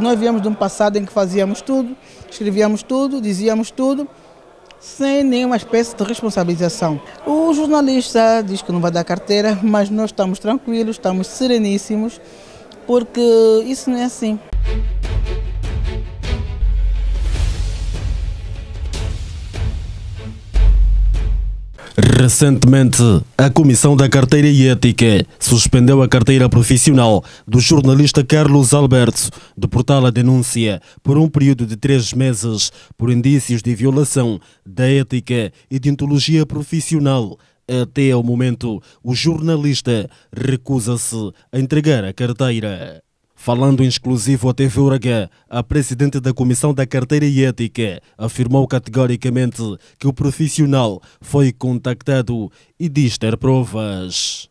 Nós viemos de um passado em que fazíamos tudo, escrevíamos tudo, dizíamos tudo, sem nenhuma espécie de responsabilização. O jornalista diz que não vai dar carteira, mas nós estamos tranquilos, estamos sereníssimos, porque isso não é assim. Recentemente, a Comissão da Carteira e Ética suspendeu a carteira profissional do jornalista Carlos Alberto, do portal A Denúncia, por um período de três meses, por indícios de violação da ética e de ontologia profissional. Até ao momento, o jornalista recusa-se a entregar a carteira. Falando em exclusivo à TV Uraga, a presidente da Comissão da Carteira e Ética afirmou categoricamente que o profissional foi contactado e diz ter provas.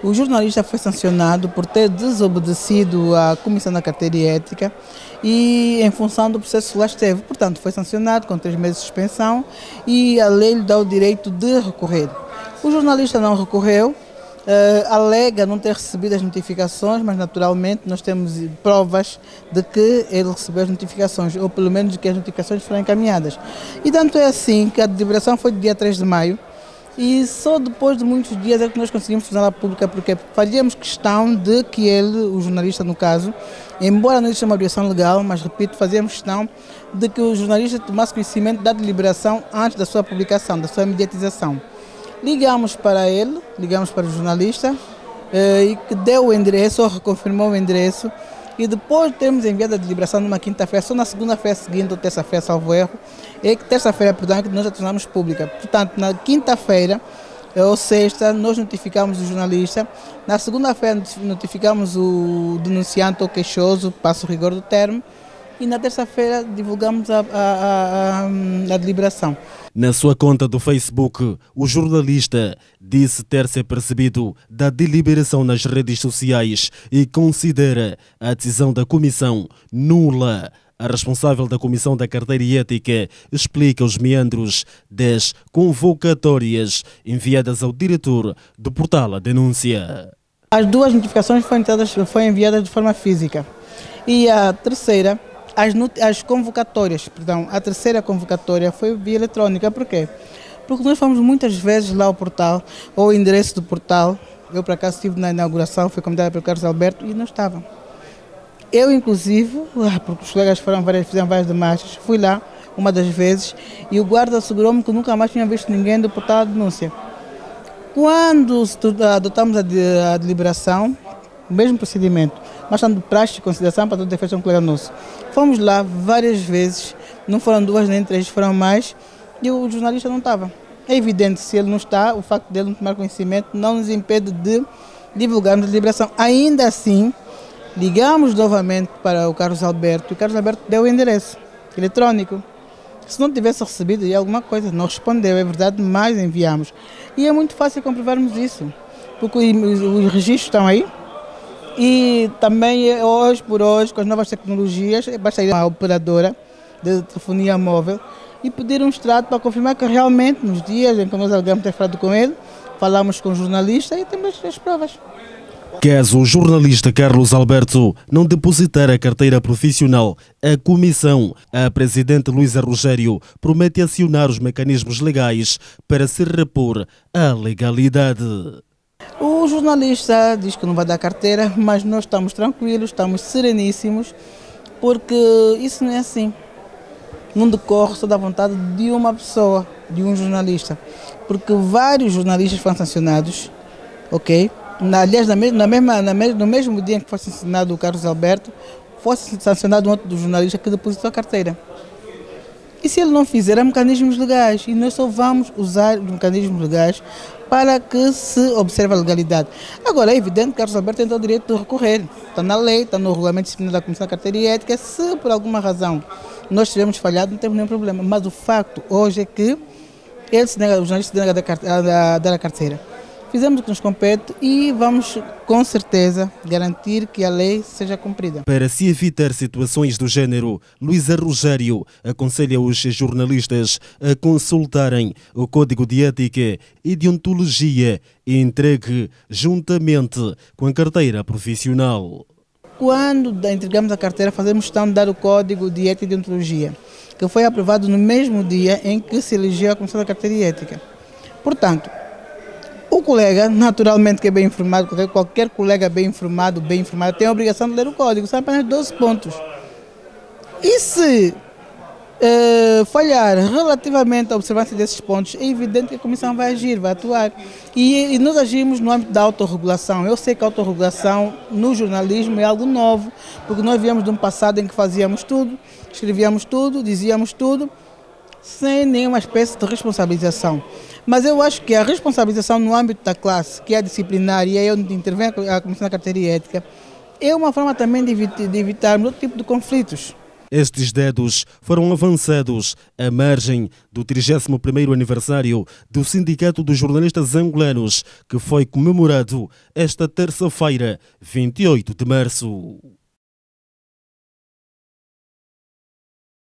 O jornalista foi sancionado por ter desobedecido à Comissão da Carteira e Ética e em função do processo lá esteve. Portanto, foi sancionado com três meses de suspensão e a lei lhe dá o direito de recorrer. O jornalista não recorreu, Uh, alega não ter recebido as notificações, mas naturalmente nós temos provas de que ele recebeu as notificações, ou pelo menos de que as notificações foram encaminhadas. E tanto é assim que a deliberação foi dia 3 de maio, e só depois de muitos dias é que nós conseguimos torná-la pública, porque fazíamos questão de que ele, o jornalista no caso, embora não exista uma obrigação legal, mas repito, fazíamos questão de que o jornalista tomasse conhecimento da deliberação antes da sua publicação, da sua mediatização. Ligamos para ele, ligamos para o jornalista, eh, e que deu o endereço, ou reconfirmou o endereço, e depois temos enviado a deliberação numa quinta-feira, só na segunda-feira seguinte, ou terça-feira, salvo erro, e que terça-feira, perdão, é nós já tornamos pública. Portanto, na quinta-feira, eh, ou sexta, nós notificamos o jornalista, na segunda-feira notificamos o denunciante ou queixoso, passo o rigor do termo, e na terça-feira divulgamos a, a, a, a, deliberação. Na sua conta do Facebook, o jornalista disse ter se percebido da deliberação nas redes sociais e considera a decisão da comissão nula. A responsável da Comissão da Carteira e Ética explica os meandros das convocatórias enviadas ao diretor do portal A Denúncia. As duas notificações foram enviadas, foram enviadas de forma física e a terceira as, as convocatórias, perdão, a terceira convocatória foi via eletrônica. Por quê? Porque nós fomos muitas vezes lá ao portal, ou o endereço do portal. Eu, por acaso, estive na inauguração, fui convidada pelo Carlos Alberto e não estava. Eu, inclusive, porque os colegas foram várias, fizeram várias demarches, fui lá uma das vezes e o guarda assegurou-me que nunca mais tinha visto ninguém do portal de denúncia. Quando adotamos a, a deliberação, o mesmo procedimento, mas estando praxe de consideração para toda a de um colega nosso. Fomos lá várias vezes, não foram duas nem três, foram mais, e o jornalista não estava. É evidente, se ele não está, o facto dele não tomar conhecimento não nos impede de divulgarmos a deliberação. Ainda assim, ligamos novamente para o Carlos Alberto e o Carlos Alberto deu o endereço eletrônico. Se não tivesse recebido alguma coisa, não respondeu, é verdade, mas enviamos. E é muito fácil comprovarmos isso, porque os registros estão aí, e também hoje por hoje, com as novas tecnologias, basta ir uma operadora de telefonia móvel e pedir um extrato para confirmar que realmente nos dias em que nós alegamos ter falado com ele, falamos com o jornalista e temos as provas. Caso o jornalista Carlos Alberto não depositar a carteira profissional, a comissão, a presidente Luísa Rogério, promete acionar os mecanismos legais para se repor à legalidade. O jornalista diz que não vai dar carteira, mas nós estamos tranquilos, estamos sereníssimos, porque isso não é assim. Não decorre só da vontade de uma pessoa, de um jornalista. Porque vários jornalistas foram sancionados, ok? Na, aliás, na, na mesma, na, no mesmo dia em que foi sancionado o Carlos Alberto, foi sancionado um outro jornalista que depositou a carteira. E se ele não fizer, há mecanismos legais. E nós só vamos usar os mecanismos legais para que se observe a legalidade. Agora, é evidente que Carlos Alberto tem todo o direito de recorrer. Está na lei, está no regulamento disciplinar da Comissão da Carteira e Ética. Se por alguma razão nós tivermos falhado, não temos nenhum problema. Mas o facto hoje é que ele se nega, o jornalista se nega a dar a carteira. Fizemos o que nos compete e vamos, com certeza, garantir que a lei seja cumprida. Para se evitar situações do género, Luísa Rogério aconselha os jornalistas a consultarem o Código de Ética e de Ontologia entregue juntamente com a carteira profissional. quando entregamos a carteira, fazemos questão de dar o código de ética e deontologia, que foi aprovado no mesmo dia em que se elegeu a Comissão da Carteira Ética. Portanto, colega, naturalmente que é bem informado, qualquer colega bem informado, bem informado, tem a obrigação de ler o código, são apenas 12 pontos. E se uh, falhar relativamente à observância desses pontos, é evidente que a Comissão vai agir, vai atuar. E, e nós agimos no âmbito da autorregulação. Eu sei que a autorregulação no jornalismo é algo novo, porque nós viemos de um passado em que fazíamos tudo, escrevíamos tudo, dizíamos tudo, sem nenhuma espécie de responsabilização. Mas eu acho que a responsabilização no âmbito da classe, que é disciplinar, e aí onde intervém a Comissão da Carteira Ética, é uma forma também de, de evitarmos outro tipo de conflitos. Estes dedos foram avançados à margem do 31º aniversário do Sindicato dos Jornalistas Angolanos, que foi comemorado esta terça-feira, 28 de março.